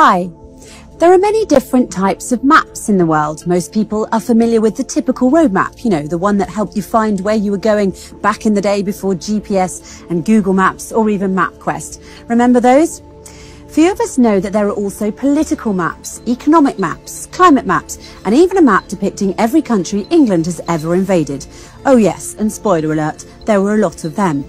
Hi. There are many different types of maps in the world. Most people are familiar with the typical road map, you know, the one that helped you find where you were going back in the day before GPS and Google Maps or even MapQuest. Remember those? Few of us know that there are also political maps, economic maps, climate maps, and even a map depicting every country England has ever invaded. Oh yes, and spoiler alert, there were a lot of them.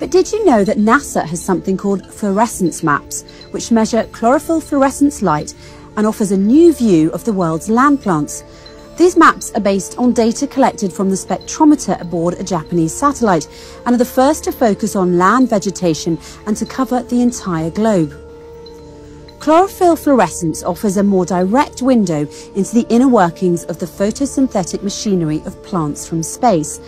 But did you know that NASA has something called fluorescence maps, which measure chlorophyll fluorescence light and offers a new view of the world's land plants? These maps are based on data collected from the spectrometer aboard a Japanese satellite and are the first to focus on land vegetation and to cover the entire globe. Chlorophyll fluorescence offers a more direct window into the inner workings of the photosynthetic machinery of plants from space.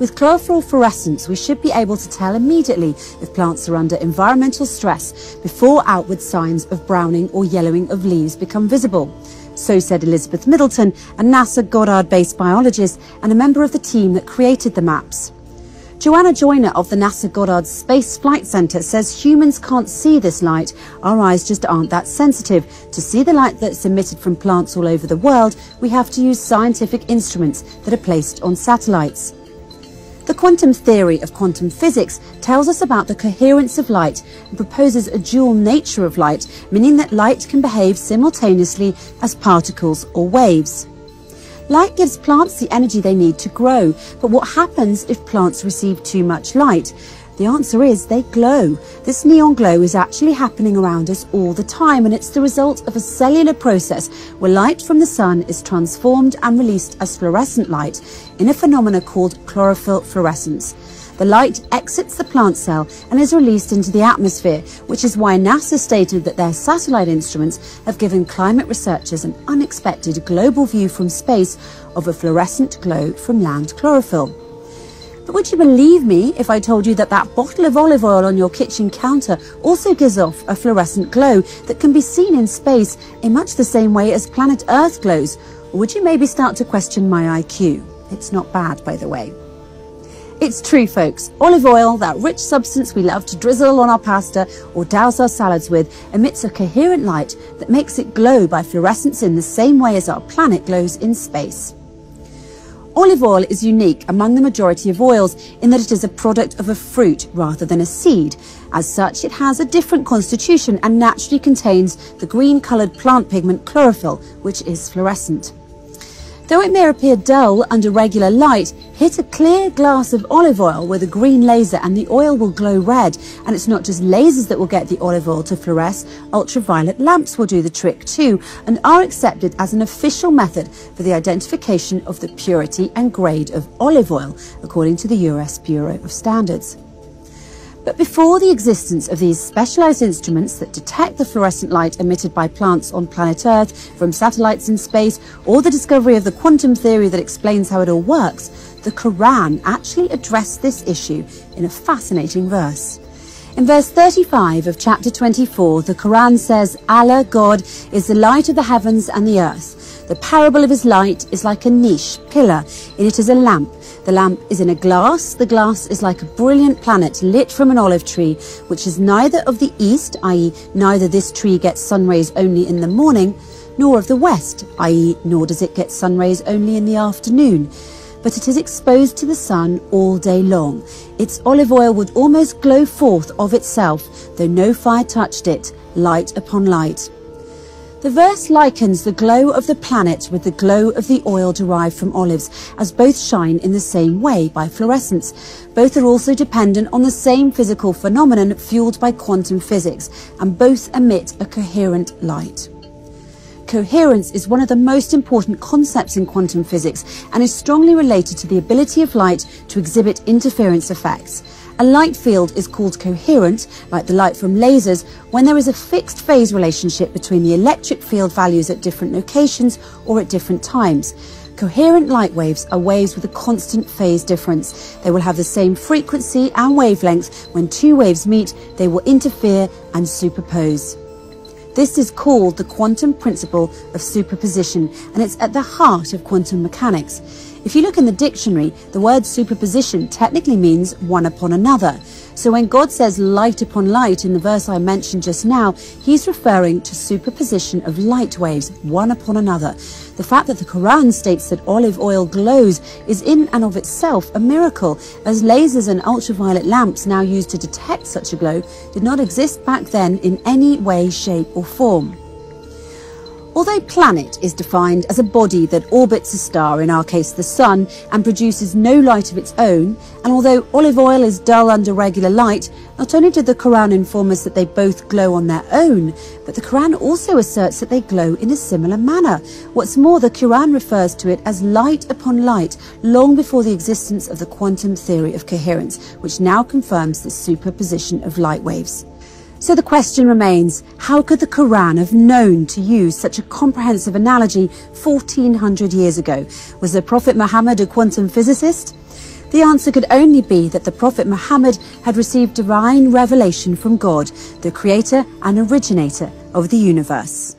With chlorophyll fluorescence, we should be able to tell immediately if plants are under environmental stress before outward signs of browning or yellowing of leaves become visible. So said Elizabeth Middleton, a NASA Goddard-based biologist and a member of the team that created the maps. Joanna Joiner of the NASA Goddard Space Flight Center says humans can't see this light. Our eyes just aren't that sensitive. To see the light that's emitted from plants all over the world, we have to use scientific instruments that are placed on satellites. The quantum theory of quantum physics tells us about the coherence of light and proposes a dual nature of light, meaning that light can behave simultaneously as particles or waves. Light gives plants the energy they need to grow, but what happens if plants receive too much light? The answer is they glow. This neon glow is actually happening around us all the time, and it's the result of a cellular process where light from the sun is transformed and released as fluorescent light in a phenomenon called chlorophyll fluorescence. The light exits the plant cell and is released into the atmosphere, which is why NASA stated that their satellite instruments have given climate researchers an unexpected global view from space of a fluorescent glow from land chlorophyll. But would you believe me if I told you that that bottle of olive oil on your kitchen counter also gives off a fluorescent glow that can be seen in space in much the same way as planet Earth glows? Or would you maybe start to question my IQ? It's not bad, by the way. It's true, folks. Olive oil, that rich substance we love to drizzle on our pasta or douse our salads with, emits a coherent light that makes it glow by fluorescence in the same way as our planet glows in space. Olive oil is unique among the majority of oils in that it is a product of a fruit rather than a seed. As such, it has a different constitution and naturally contains the green-coloured plant pigment chlorophyll, which is fluorescent. Though it may appear dull under regular light, hit a clear glass of olive oil with a green laser and the oil will glow red. And it's not just lasers that will get the olive oil to fluoresce, ultraviolet lamps will do the trick too and are accepted as an official method for the identification of the purity and grade of olive oil, according to the US Bureau of Standards. But before the existence of these specialized instruments that detect the fluorescent light emitted by plants on planet Earth from satellites in space, or the discovery of the quantum theory that explains how it all works, the Quran actually addressed this issue in a fascinating verse. In verse 35 of chapter 24, the Quran says, Allah, God, is the light of the heavens and the earth. The parable of his light is like a niche, pillar. In it is a lamp the lamp is in a glass. The glass is like a brilliant planet lit from an olive tree, which is neither of the east, i.e., neither this tree gets sun rays only in the morning, nor of the west, i.e., nor does it get sun rays only in the afternoon. But it is exposed to the sun all day long. Its olive oil would almost glow forth of itself, though no fire touched it, light upon light. The verse likens the glow of the planet with the glow of the oil derived from olives, as both shine in the same way by fluorescence. Both are also dependent on the same physical phenomenon fueled by quantum physics, and both emit a coherent light. Coherence is one of the most important concepts in quantum physics and is strongly related to the ability of light to exhibit interference effects. A light field is called coherent, like the light from lasers, when there is a fixed phase relationship between the electric field values at different locations or at different times. Coherent light waves are waves with a constant phase difference. They will have the same frequency and wavelength. When two waves meet, they will interfere and superpose. This is called the quantum principle of superposition, and it's at the heart of quantum mechanics. If you look in the dictionary, the word superposition technically means one upon another. So when God says light upon light in the verse I mentioned just now, he's referring to superposition of light waves, one upon another. The fact that the Quran states that olive oil glows is in and of itself a miracle, as lasers and ultraviolet lamps now used to detect such a glow did not exist back then in any way, shape or form. Although planet is defined as a body that orbits a star, in our case the sun, and produces no light of its own, and although olive oil is dull under regular light, not only did the Quran inform us that they both glow on their own, but the Quran also asserts that they glow in a similar manner. What's more, the Quran refers to it as light upon light, long before the existence of the quantum theory of coherence, which now confirms the superposition of light waves. So the question remains, how could the Quran have known to use such a comprehensive analogy 1400 years ago? Was the Prophet Muhammad a quantum physicist? The answer could only be that the Prophet Muhammad had received divine revelation from God, the creator and originator of the universe.